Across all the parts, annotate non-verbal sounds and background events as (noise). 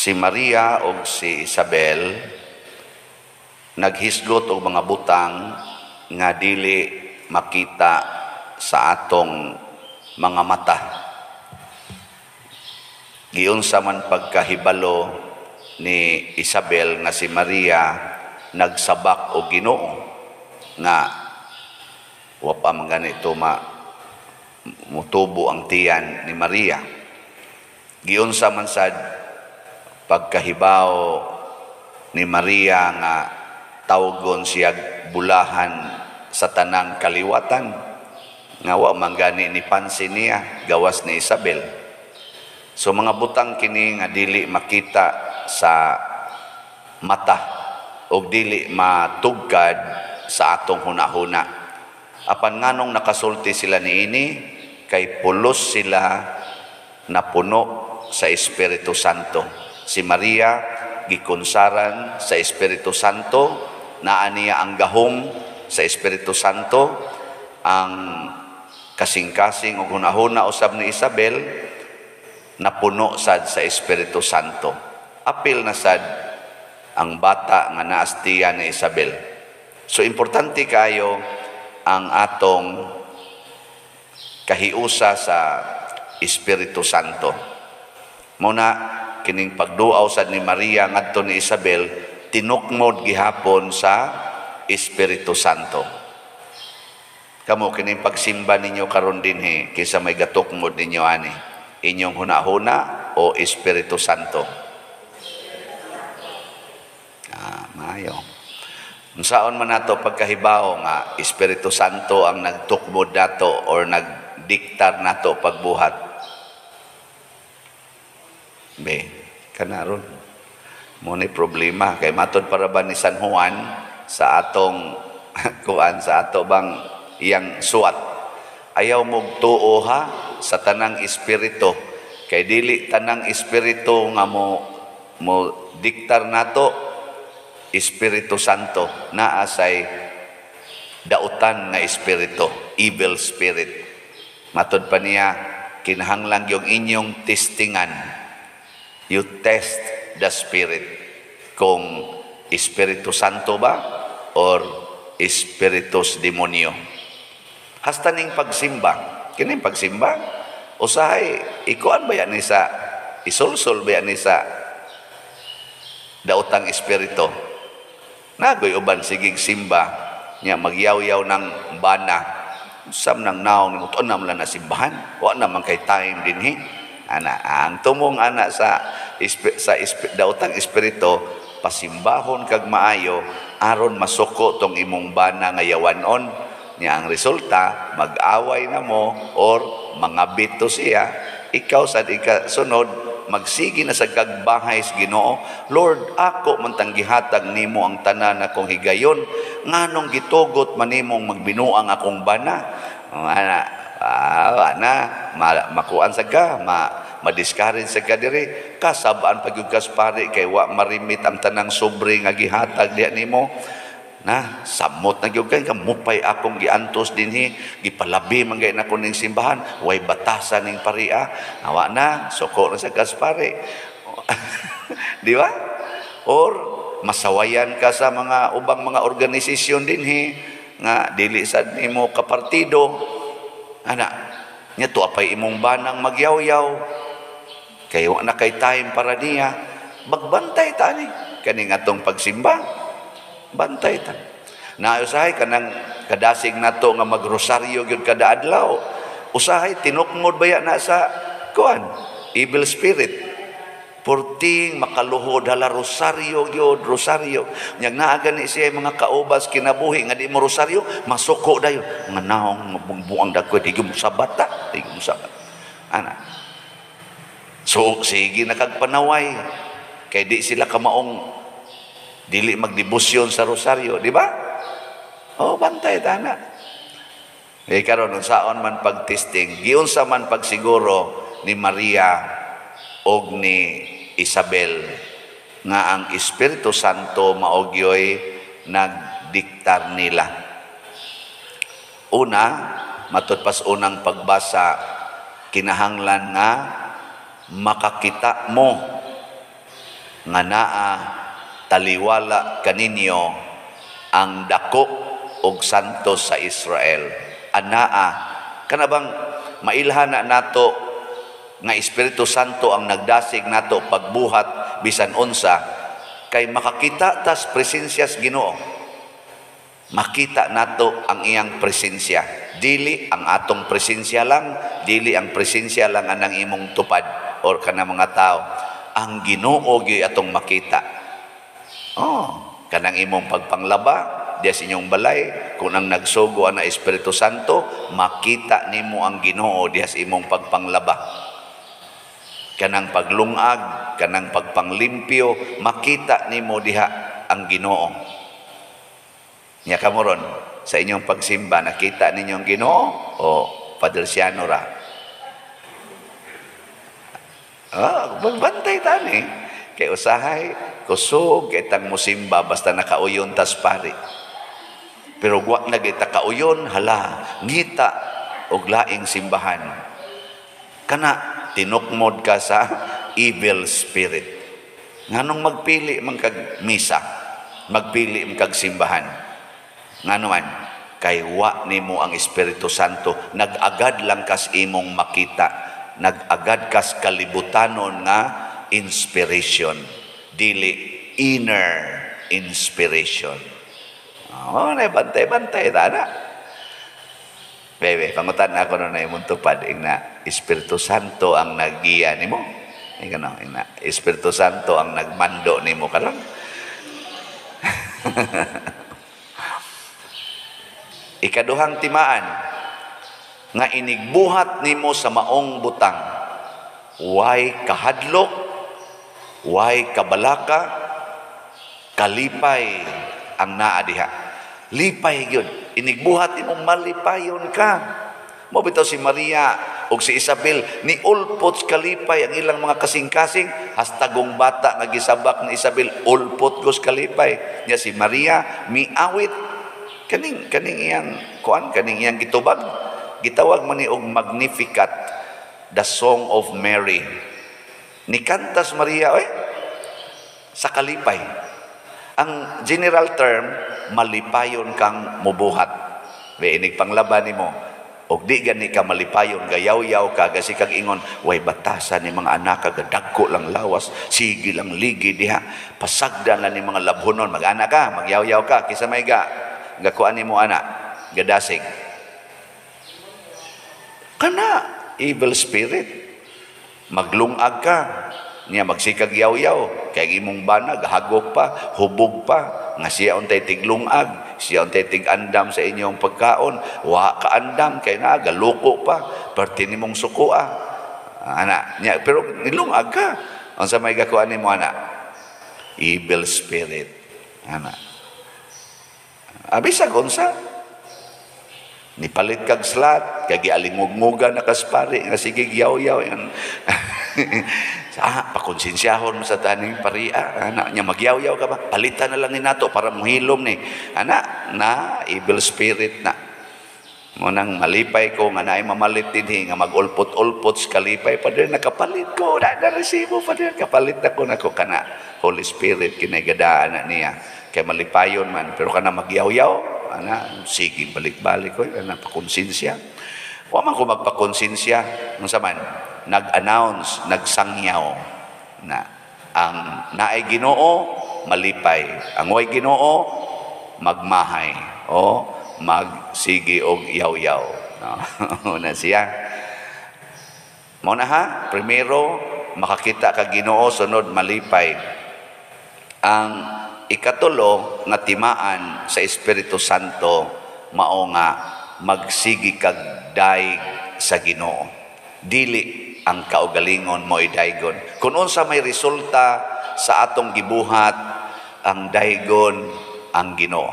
si Maria o si Isabel naghisgot og mga butang nga dili makita sa atong mga mata. Giunsa man pagkahibalo ni Isabel nga si Maria nagsabak o Ginoo nga wa pa man ganito ma mutubo ang tiyan ni Maria. Giunsa man sad pagkahibaw ni Maria nga tawgon siya bulahan sa tanang kaliwatan nga wa man gani ni pansin niya gawas ni Isabel. So mga butang kini nga dili makita sa mata o dili matugkad sa atong hunahuna. Apan nganong nakasulti sila niini kay pulos sila na puno sa Espiritu Santo. Si Maria gikunsaran sa Espiritu Santo, naa niya ang gahom sa Espiritu Santo, ang kasing-kasing o hunahuna usab ni Isabel, napuno sad sa Espiritu Santo. Apil na sad ang bata nga naastiya ni Isabel. So importante kayo ang atong kahiusa sa Espiritu Santo. Muna kining pagduaw sad ni Maria ngadto ni Isabel tinukmod gihapon sa Espiritu Santo. Kamo kining pagsimba ninyo karon dinhi kaysa may gatukmod ninyo ani inyong hunahuna o Espiritu Santo. Ah, maayo. Unsaon man nato pagkahibaw nga Espiritu Santo ang nagtukmod nato or nagdiktar nato pagbuhat. Be, kanaron. Mo ni problema kay matod para ba ni San Juan sa atong (laughs) kuan sa ato bang iyang suwat. Ayaw mog tuo ha sa tanang espiritu kay dili tanang espiritu nga mo mo diktar nato Espiritu Santo naa say dautan nga espiritu, evil spirit. Matod pa niya, kinahanglang yung inyong testingan. You test the spirit. Kung Espiritu Santo ba or Espiritus Demonyo. Hasta ning pagsimba. Kining pagsimba, usahay, ikuan ba yan sa, isulsul ba yan sa dautang espiritu. Nagoy uban sigig simba nya magyaw-yaw ng bana sam nang naong ni uton nam na simbahan wa naman kay time dinhi ana ang tumong ana sa sa ispi, dautang espiritu pasimbahon kag maayo aron masuko tong imong bana nga yawanon. Nya ang resulta mag-away na mo or mangabit to siya. Ikaw sa ika sunod magsigi na sa kagbahay sa Ginoo. Lord ako man tang gihatag nimo ang tanan akong higayon. Nganong gitugot man nimong magbinuang akong bana? Ana ah, ana ma, makuan sa ka ma madiskarin sa ka diri kasabaan pagyud kas pare kay wa marimit ang tanang sobre nga gihatag diha nimo. Na samot na gyud kay kamupay akong giantos dinhi. Gipalabi man gay nako ning simbahan. Way batasan ning paria. Awa na suko na sa kaspare (laughs) di ba? Or masawayan ka sa mga ubang mga organisasyon dinhi nga dili sad nimo ka partido ana nya to apay imong banang magyaw-yaw kay wa na kay time para niya. Magbantay tani kani atong pagsimba. Bantay ta. Na usahay kanang kadasig nato nga magrosaryo gyud kada adlaw. Usahay tinukmod baya na sa kuan evil spirit? Purting makaluhod hala rosaryo gyud rosaryo. Nyag naa gani siya mga kaubas kinabuhi nga di mo rosaryo masuko dayon. Nga naong mabungbuang dako di mo sabata di mo sabat ana so sige nakagpanaway kay di sila kamaong dili magdebosyon sa rosaryo, di ba? Oh, bantay tana. Eh karon unsaon man pagtesting, giunsa man pagsiguro ni Maria og ni Isabel nga ang Espiritu Santo maogyoy nagdiktar nila. Una, matod pas unang pagbasa, kinahanglan nga makakita mo nga naa taliwala kaninyo ang dako ug santos sa Israel. Anaa kanabang mailhana nato nga Espiritu Santo ang nagdasig nato pagbuhat bisan unsa kay makakita tas presensya sa Ginoo. Makita nato ang iyang presensya. Dili ang atong presensya lang, dili ang presensya lang anang imong tupad or kana mga tao. Ang Ginoo gyud atong makita. Oh, kanang imong pagpanglaba, diya sa inyong balay, kung ang nagsugo ang Espiritu Santo, makita nimo ang Ginoo diya sa imong pagpanglaba. Kanang paglungag, kanang pagpanglimpyo, makita nimo diha ang Ginoo. Nya kamoron sa inyong pagsimba nakita ninyo ang Ginoo o Father Siano ra. Ah, magbantay tani. Kay usahay, kusog, kay tang musimba, basta nakauyon tas pari. Pero wa na kita kauyon, hala, ngita, og laing simbahan. Kana, tinukmod ka sa evil spirit. Nganong magpili man kag misa, magpili man kag simbahan. Nga naman, kay wa nimo ang Espiritu Santo, nag-agad lang kas imong makita, nag-agad kas kalibutanon nga inspiration, dili inner inspiration. Oh, na bantay-bantay tana. Bebe, pangutan ako no na imong tupad ina Espiritu Santo ang naggiya nimo. Ika no, ina Espiritu Santo ang nagmando nimo karon. (laughs) Ikaduhang timaan nga inigbuhat nimo sa maong butang. Way kahadlok, way kabalaka, kalipay ang naa diha. Lipay gyud. Inigbuhat imong malipayon ka. Mo bitaw si Maria ug si Isabel ni ulpot kalipay ang ilang mga kasing-kasing hastagong bata nga gisabak ni Isabel ulpot gos kalipay nya si Maria miawit kaning kaning iyang kuan kaning iyang gitubag gitawag man ni og Magnificat the song of Mary. Ni kantas Maria oy sa kalipay. Ang general term malipayon kang mubuhat. We inig panglaban nimo. Og di gani ka malipayon gayaw-yaw ka kasi kag ingon way batasan ni mga anak ka dagko lang lawas sige lang ligi diha. Pasagdan lang ni mga labhonon mag-ana ka magyaw-yaw ka kisa may ga gakuan nimo ana gadasig kana evil spirit. Maglungag ka. Niya magsikag yaw-yaw. Kay imong banag hagok pa hubog pa. Nga siya untay tiglungag. Siya untay tigandam sa inyong pagkaon. Wa ka andam kay na galuko pa. Perti nimong sukua ana niya pero nilungag ka. Unsa may gakuan nimo ana? Evil spirit. Ana. Abisa unsa nipalit kag slat kag gialingugmugan na kaspari nga sige yaw-yaw yan. (laughs) Ah, pakonsensyahon mo sa taning paria anak niya magyaw-yaw ka ba? Palitan na lang ni nato para mohilom ni. Anak na evil spirit na. Mo nang malipay ko nga naay mamalit din nga magulpot-ulpot sa kalipay. Pa din nakapalit ko na na-resibo pa din kapalit na ko nako kana Holy Spirit kinagadaan na niya. Kay malipayon man pero kana magyaw-yaw ana sige balik-balik ko ana pakonsensya wa man ko magpakonsensya unsa man nag-announce nagsangyaw na ang naay Ginoo malipay ang way Ginoo magmahay o magsigi og yaw-yaw. No? (laughs) Na siya. Mo ha primero makakita ka Ginoo sunod malipay ang ikatulo nga timaan sa Espiritu Santo mao nga magsigi kag daig sa Ginoo. Dili ang kaugalingon mo idaygon kun unsa may resulta sa atong gibuhat ang daygon ang Ginoo.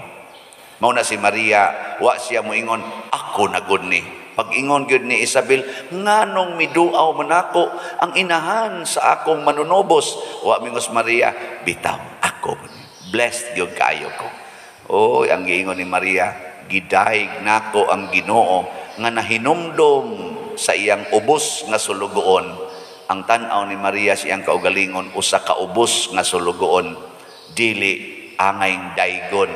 Mao na si Maria wa siya moingon ako na gud ni. Pag ingon gyud ni Isabel nganong miduaw man ako ang inahan sa akong manunobos wa mingos Maria bitaw blessed gyud kayo ko. Oy ang giingon ni Maria gidayeg nako ang Ginoo nga nahinumdom sa iyang ubos nga sulugoon. Ang tan-aw ni Maria siyang kaugalingon usa ka ubos nga sulugoon dili angay daygon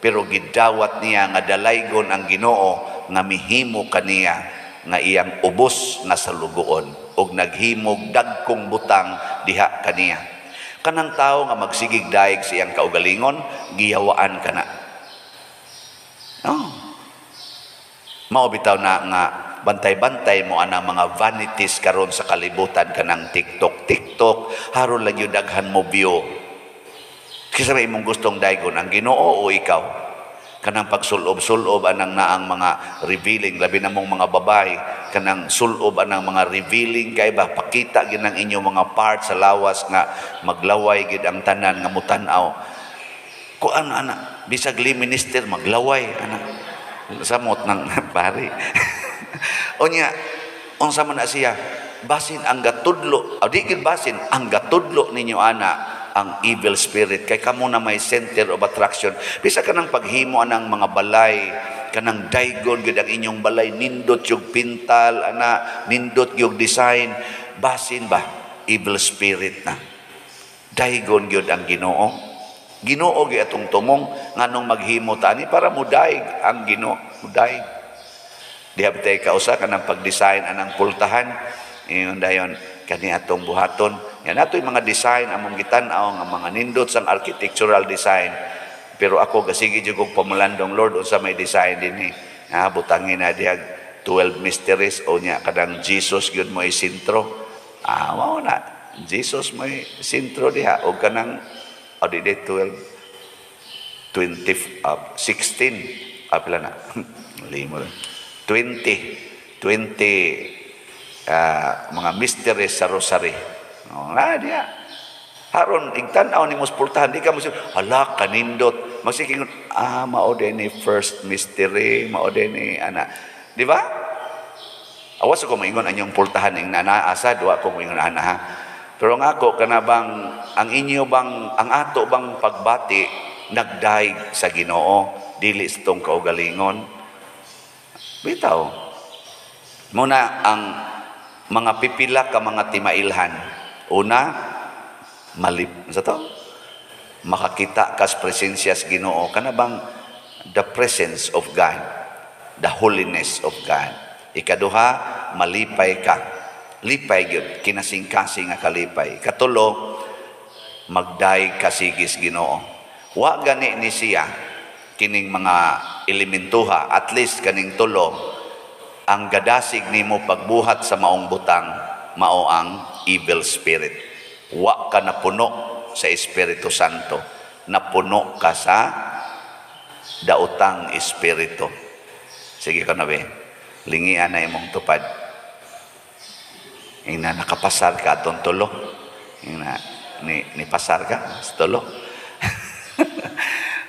pero gidawat niya nga dalaygon ang Ginoo nga mihimo kaniya nga iyang ubos nga salugoon ug naghimog dagkong butang diha kaniya kanang tawo nga magsigig daig siyang kaugalingon giyawaan kana no? Mao bitaw na nga bantay-bantay mo anang mga vanities karon sa kalibutan kanang TikTok. TikTok haron lang yung daghan mo view. Kisa may imong gustong daygon ang Ginoo o ikaw kanang pagsulob-sulob anang naang mga revealing. Labi na mong mga babae kanang sulob anang mga revealing kay ba? Pakita gid ang inyong mga part sa lawas nga maglaway gid ang tanan nga mutan-aw. Ko ano ana bisag li minister maglaway ana. Samot ng (laughs) pare. (laughs) Unya, unsa man siya, basin ang gatudlo, o di basin, ang gatudlo ninyo ana ang evil spirit. Kay kamo na may center of attraction. Bisa ka ng paghimo anang mga balay. Kanang daygon gid ang inyong balay. Nindot yung pintal ana. Nindot yung design. Basin ba? Evil spirit na. Daygon gyud ang Ginoo. Ginoo gyud atong tumong. Nganong maghimo tani para mudaig ang Ginoo. Mudaig Diha bitay kausa kanang pag-design anang pultahan. Iyon dayon kani atong buhaton. Yan ato mga design among gitan-aw nga mga nindot sang architectural design. Pero ako gasigi jud kog pamulandong Lord unsa may design dinhi. Ha butangin na diha 12 mysteries o nya kadang Jesus gyud mo sintro. Ah, mao na. Jesus mo sintro diha o kanang o di 12 20 uh, 16 ah, pila na (laughs) limo lang 20 20 uh, mga mysteries sa rosary na diya haron igtan-aw ni muspultahan di ka mo hala kanindot. Magsiking ah mao ni first mystery mao ni ana. Di ba? Awas ko maingon anyong pultahan ing nana asa duwa ko maingon ana ha? Pero nga ako kanabang ang inyo bang ang ato bang pagbati nagdaig sa Ginoo dili itong kaugalingon? Bitaw. Muna ang mga pipila ka mga timailhan. Una, malip sa to. Makakita kas presensya sa Ginoo kana bang the presence of God, the holiness of God. Ikaduha, malipay ka. Lipay gyud kinasing-kasing nga kalipay. Katulo, magdaig kasigis Ginoo. Wa gani ni siya kining mga elementuha, at least kaning tulo, ang gadasig nimo pagbuhat sa maong butang, mao ang evil spirit. Wa ka napuno sa Espiritu Santo, napuno ka sa dautang Espiritu. Sige ka na be, lingian na imong tupad. Ina nakapasar ka atong tulo. Ina ni, ni pasar ka sa tulo. (laughs)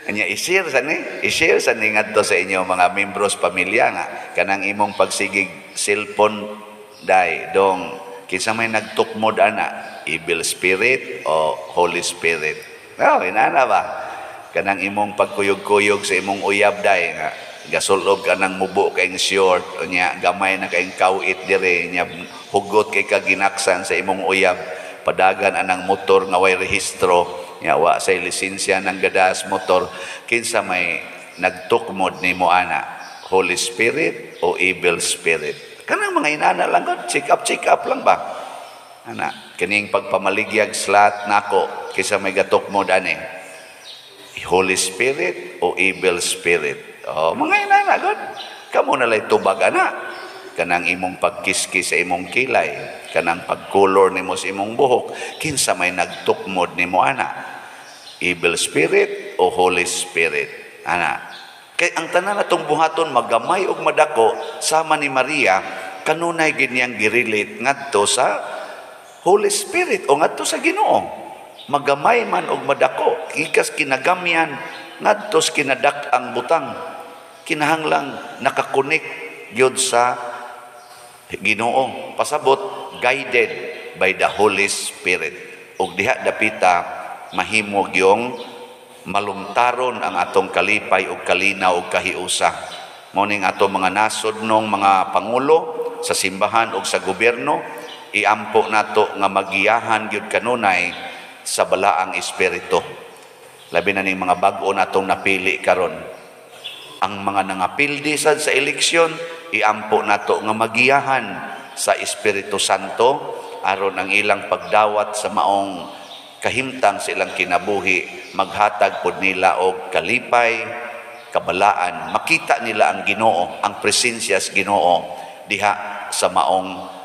Anya i-share sa ni, i-share sa ni ngadto sa inyo mga membros pamilya nga kanang imong pagsigig cellphone dai dong kinsa may nagtukmod ana evil spirit o holy spirit. Oh, inana ba? Kanang imong pagkuyog-kuyog sa imong uyab dai nga gasulob ka nang mubo kay short nya gamay na kay kawit dire nya hugot kay kaginaksan sa imong uyab. Padagan anang motor nga way rehistro. Nya wa say lisensya ng gadas motor. Kinsa may nagtukmod ni mo ana? Holy Spirit o evil spirit kanang mga inana lang god check up check up lang ba? Ana kining pagpamaligyag slat nako kinsa may gatukmod ani Holy Spirit o evil spirit? Oh mga inana god kamo na lay tubag ana. Kanang imong pagkiskis sa imong kilay kanang pagkulor nimo sa imong buhok kinsa may nagtukmod nimo ana? Evil spirit o holy spirit? Ana kay ang tanan natong buhaton magamay og madako sama ni Maria kanunay ginyang girelate ngadto sa holy spirit o ngadto sa Ginoo magamay man og madako ikas kinagamyan ngadto sa kinadak ang butang kinahanglang nakakonek gyud sa Ginoo pasabot guided by the Holy Spirit. Ug diha dapita mahimog yung malumtaron ang atong kalipay ug kalinaw ug kahiusa. Mo ning ato mga nasod nung mga pangulo sa simbahan ug sa gobyerno iampo nato nga magiyahan gyud kanunay sa balaang espiritu. Labi na ning mga bag-o natong napili karon. Ang mga nangapildi sad sa eleksyon, iampo nato nga magiyahan sa Espiritu Santo aron ang ilang pagdawat sa maong kahimtang sa ilang kinabuhi maghatag pod nila og kalipay kabalaan makita nila ang Ginoo ang presensya sa Ginoo diha sa maong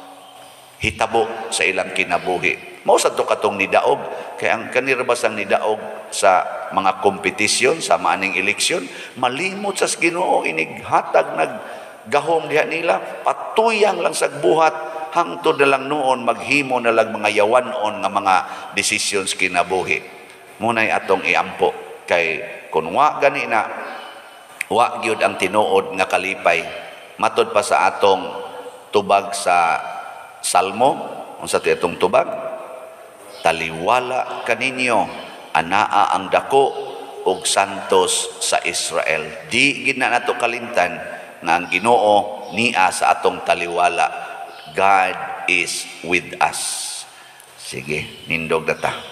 hitabo sa ilang kinabuhi. Mao sa to katong nidaog kay ang kanirabas ang nidaog sa mga kompetisyon sa maaning eleksyon malimot sa Ginoo inig hatag nag gahom diha nila patuyang lang sa buhat hangtod na lang noon maghimo na lang mga yawanon nga mga decisions kinabuhi. Munay atong iampo. Kay kun wa gani na wa gyud ang tinuod nga kalipay matod pa sa atong tubag sa Salmo unsa ti atong tubag taliwala kaninyo anaa ang dako ug santos sa Israel. Di gid na nato kalimtan nga ang Ginoo niya sa atong taliwala God is with us. Sige nindog data